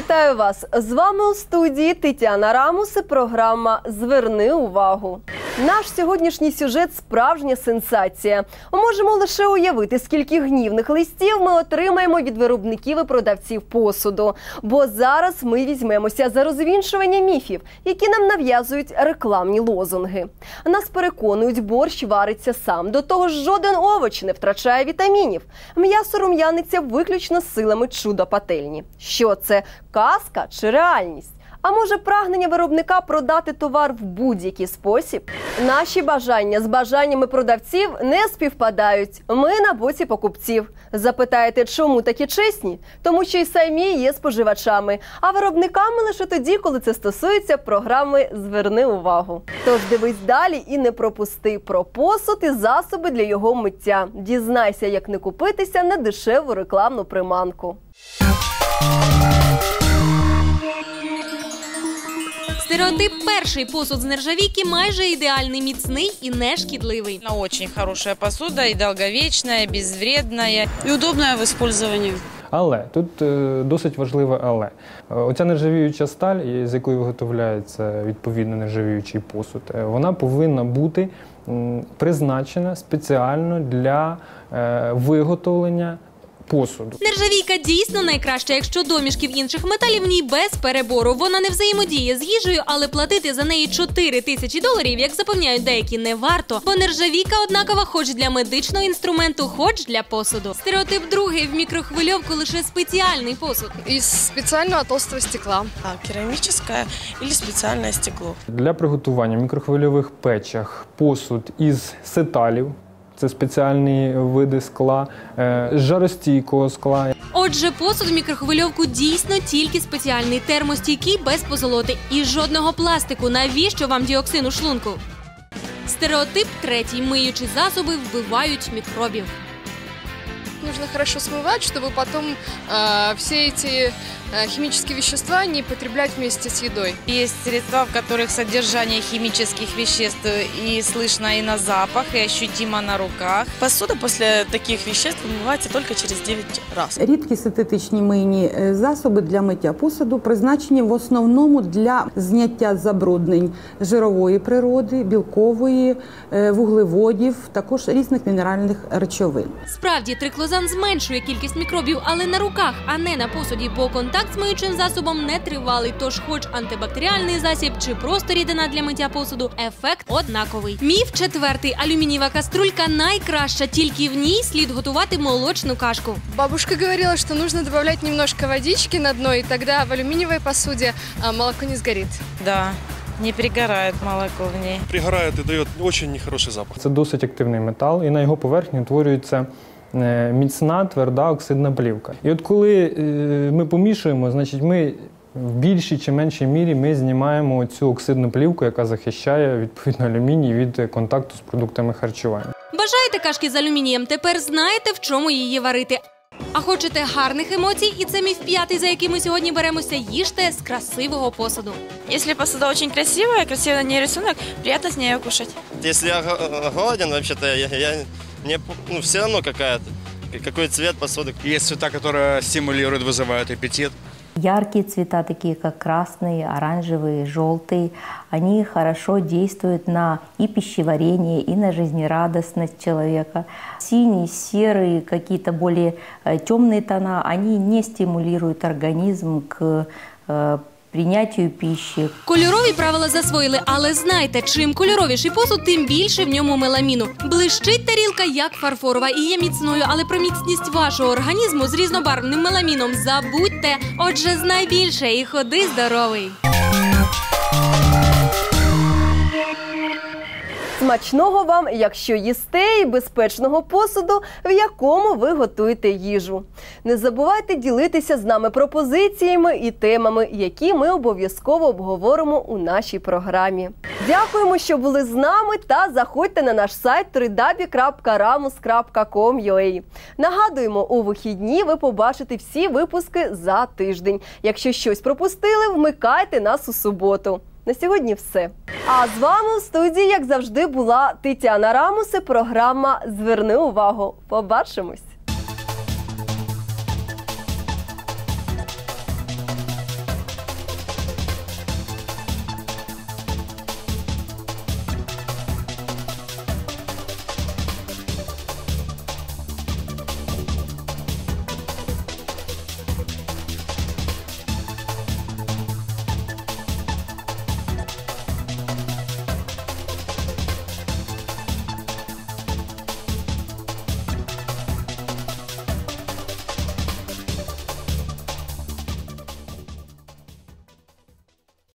Вітаю вас! З вами у студії Тетяна Рамус і програма Зверни увагу. Наш сьогоднішній сюжет справжня сенсація. Можемо лише уявити, скільки гнівних листів ми отримаємо від виробників і продавців посуду. Бо зараз ми візьмемося за розвінчування міфів, які нам нав'язують рекламні лозунги. Нас переконують, борщ вариться сам. До того ж, жоден овоч не втрачає вітамінів. М'ясо рум'яниться виключно силами чудо пательні. Що це казка чи реальність? А може прагнення виробника продати товар в будь-який спосіб? Наші бажання з бажаннями продавців не співпадають. Ми на боці покупців. Запитаєте, чому такі чесні? Тому що й самі є споживачами, а виробниками лише тоді, коли це стосується програми Зверни увагу. Тож дивись далі і не пропусти про посуд і засоби для його миття. Дізнайся, як не купитися на дешеву рекламну приманку. Стереотип перший посуд з нержавійки майже ідеальний, міцний і не шкідливий. Она очень хорошая посуда и долговечная, безвредная. и удобная в использовании. Але тут е, досить важливе але. Е, Оця нержавіюча сталь, і з якої виготовляється відповідно нержавіючий посуд, е, вона повинна бути м, призначена спеціально для е, виготовлення посуду. Нержавійка дійсно найкраща, якщо домішків інших металів в ній без перебору. Вона не взаємодіє з їжею, але платити за неї 4 тисячі доларів, як запевняють деякі, не варто. Бо нержавійка однакова хоч для медичного інструменту, хоч для посуду. Стереотип другий в мікрохвильовку лише спеціальний посуд. из специального толстого стекла. А, керамическое или специальное стекло. Для приготування в мікрохвильових печах посуд із сеталів. Це спеціальні види скла, е, жаростійкого скла, Отже, посуд в мікрохвильовку дійсно тільки спеціальний термостійкий без позолоти і жодного пластику. Навіщо вам діоксин у шлунку? Стереотип третій. Миючі засоби вбивають мікробів Нужно хорошо смывать, чтобы потом э, все эти э, химические вещества не потреблять вместе с едой. Есть средства, в которых содержание химических веществ и слышно и на запах, и ощутимо на руках. Посуда после таких веществ вымывается только через 9 раз. Рідкі синтетичні мийні е, засоби для миття посуду призначені в основному для зняття забруднень жирової природи, білкової, е, вуглеводів, також різних мінеральних речовин. Справді, триклозан зменшує кількість мікробів, але на руках, а не на посуді, бо контакт з миючим засобом не тривалий. Тож, хоч антибактеріальний засіб чи просто рідина для миття посуду, ефект однаковий. Міф четвертий: алюмінієва каструлька найкраща, тільки в ній слід готувати молочну кашку. Бабушка говорила, что нужно добавлять немножко водички на дно, и тогда в алюминиевой посуде а, молоко не сгорит. Да, не пригорает молоко в ней. пригорает и дает очень нехороший запах. Це досить активний метал, і на його поверхні утворюється міцна тверда оксидна плівка. І от коли е, ми помішуємо, значить ми в більшій чи меншій мірі ми знімаємо цю оксидну плівку, яка захищає відповідно алюміній від контакту з продуктами харчування. Бажаєте кашки з алюмінієм? Тепер знаєте, в чому її варити. А хочете гарних емоцій, і це міф п'ятий, за який ми сьогодні беремося, їжте з красивого посуду. Если посуда очень красивая, красивый на ней рисунок, приятно с нее кушать. Если я э, голоден, вообще-то я, я мне ну, все равно какая-то, какой цвет посуды. Есть цвета, которые стимулируют, вызывают аппетит. Яркие цвета, такие как красный, оранжевый, желтый, они хорошо действуют на и пищеварение, и на жизнерадостность человека. Синий, серый, какие-то более э, темные тона, они не стимулируют организм к э, принятию пищи, Кольорові правила засвоїли, але знайте, чим кольоровіший посуд, тим більше в ньому меламіну. Блищить тарілка як фарфорова і є міцною, але про міцність вашого організму з різнобарвним меламіном забудьте. Отже, знай більше і ходи здоровий. Смачного вам, якщо їсте, і безпечного посуду, в якому ви готуєте їжу. Не забувайте ділитися з нами пропозиціями і темами, які ми обов'язково обговоримо у нашій програмі. Дякуємо, що були з нами, та заходьте на наш сайт www.ramus.com.ua. Нагадуємо, у вихідні ви побачите всі випуски за тиждень. Якщо щось пропустили, вмикайте нас у суботу. На сьогодні все. А з вами у студії, як завжди, була Тетяна Рамус і програма Зверни увагу. Побачимось!